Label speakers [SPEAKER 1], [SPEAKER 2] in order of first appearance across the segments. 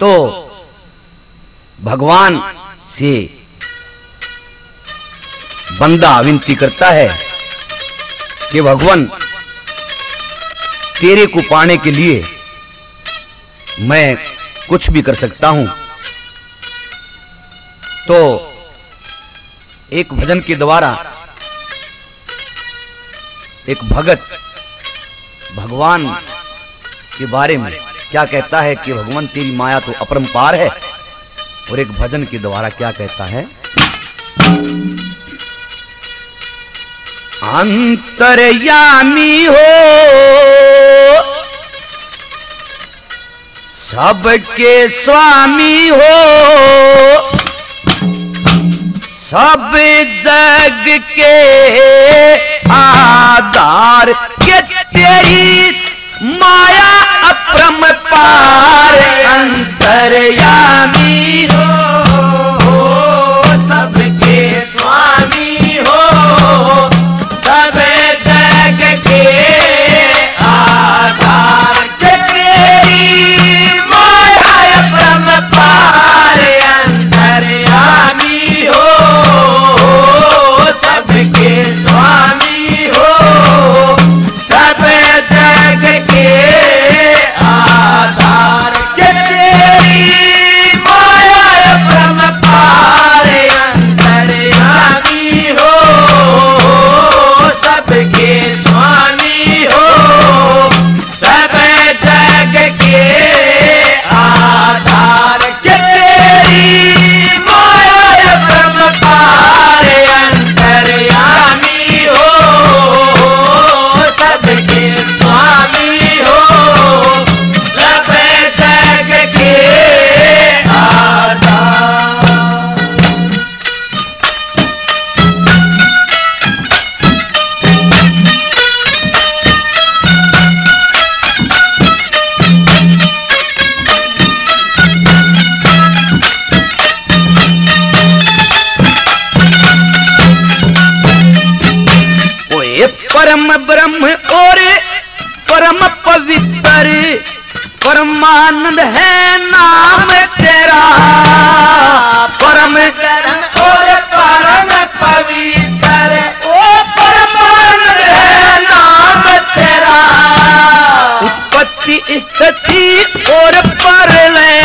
[SPEAKER 1] तो भगवान से बंदा विनती करता है कि भगवान, तेरे को पाने के लिए मैं कुछ भी कर सकता हूँ। तो एक भजन के द्वारा एक भगत भगवान के बारे में क्या कहता है कि भगवान तेरी माया तो अपरंपार है? और एक भजन के द्वारा क्या कहता है? अंतरयामी हो, सबके स्वामी हो, सब जग के आधार के तेरी माया अप्रम पार अंतरयामी हो। परम ब्रह्म और परम पवित्र, परमानंद है नाम तेरा। परम परम पवित्र है नाम तेरा। उत्पत्ति स्थिति और परलय,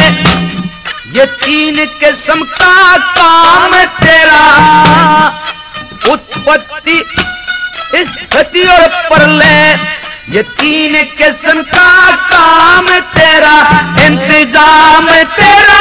[SPEAKER 1] ये तीन किस्म काम तेरा। उत्पत्ति स्थिति और ले। ये तीन किस्म का काम तेरा इंतज़ाम तेरा।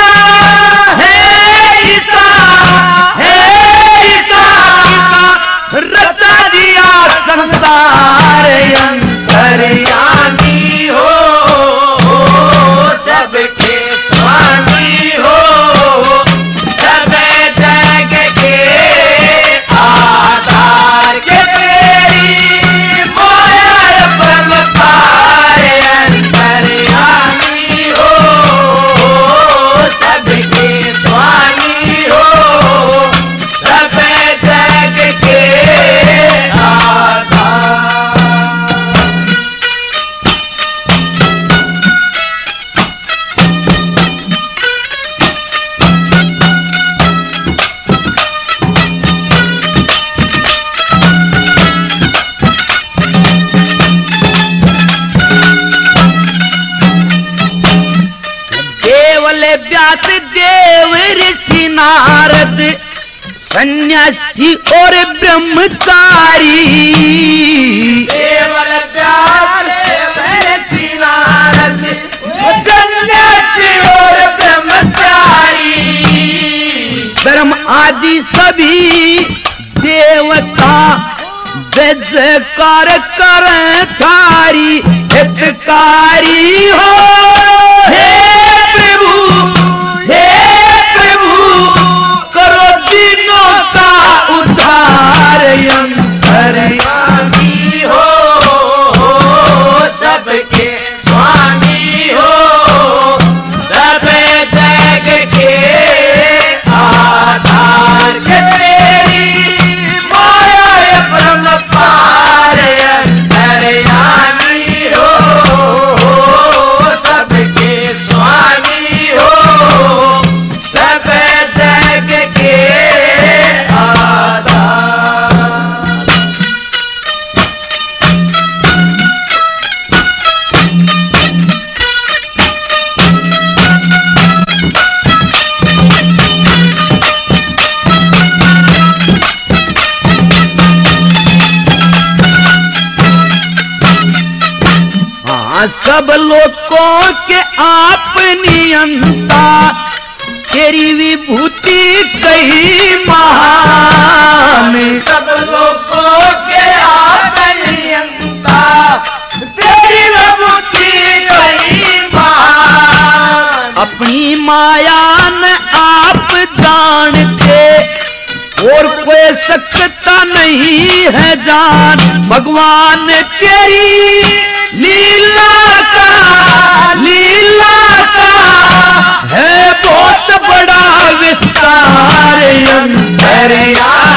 [SPEAKER 1] व्यास देव ऋषि नारद सन्यासी और ब्रह्मचारी। देवल व्यास देव ऋषि नारद सन्यासी और ब्रह्मचारी। धर्म आदि सभी देवता जयकार कर थारी हितकारी हो। हे सब लोगों के आप नियंता तेरी विभूति कही महान।
[SPEAKER 2] सब लोगों के तेरी विभूति कही मान
[SPEAKER 1] अपनी माया न आप जानते और कोई सकता नहीं है जान। भगवान तेरी लीला का लीला का है बहुत बड़ा विस्तार अंतर
[SPEAKER 2] अंतर्यामी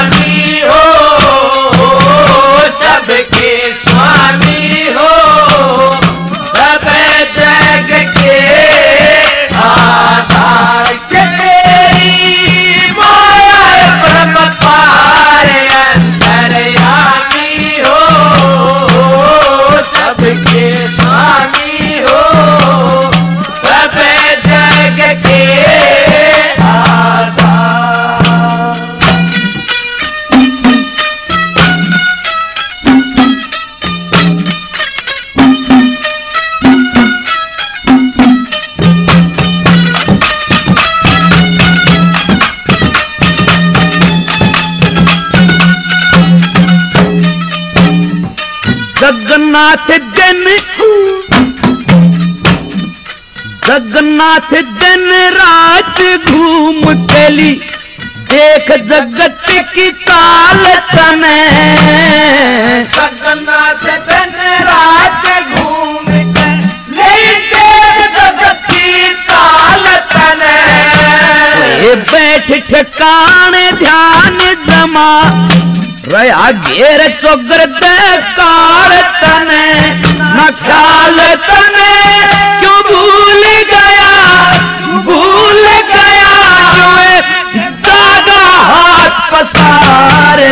[SPEAKER 1] जगन्नाथ दिन जगन्नाथ दिन रात घूम चली। देख जगत की ताल तने।
[SPEAKER 2] जगन्नाथ दिन रात घूम जगत की ताल तने।
[SPEAKER 1] बैठ ठिकाने ध्यान जमा। रया घेर तने, न ख्याल तने। क्यों भूल गया? भूल गया? क्यों जागा हाथ पसारे